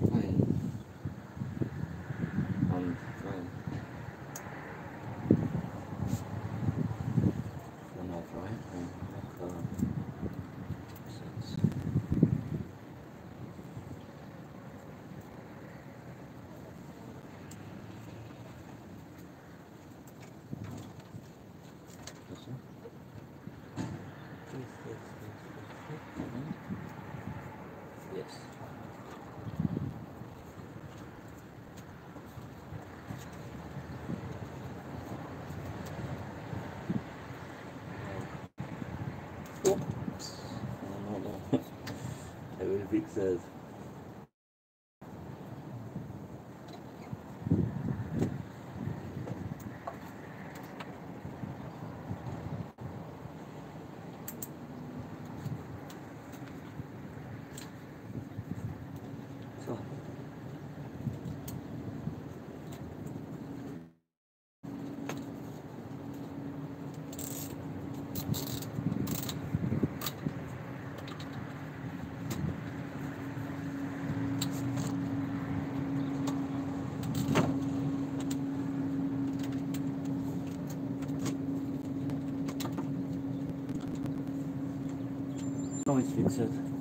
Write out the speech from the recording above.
Fine. Um, fine. One off, right? Fix it. So. always fix it.